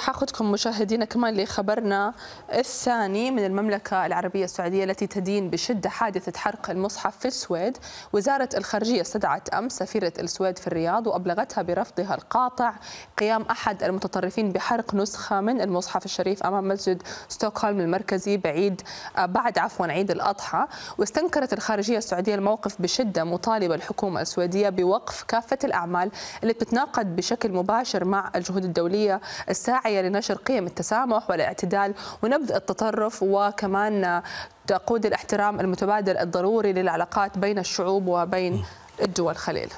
حاخذكم مشاهدينا كمان لخبرنا الثاني من المملكة العربية السعودية التي تدين بشدة حادثة حرق المصحف في السويد. وزارة الخارجية استدعت أمس سفيرة السويد في الرياض وأبلغتها برفضها القاطع قيام أحد المتطرفين بحرق نسخة من المصحف الشريف أمام مسجد ستوكهولم المركزي بعيد بعد عفوا عيد الأضحى. واستنكرت الخارجية السعودية الموقف بشدة مطالبة الحكومة السويدية بوقف كافة الأعمال اللي بتتناقض بشكل مباشر مع الجهود الدولية الساعية لنشر قيم التسامح والاعتدال ونبذ التطرف وكمان تقود الاحترام المتبادل الضروري للعلاقات بين الشعوب وبين الدول خليل.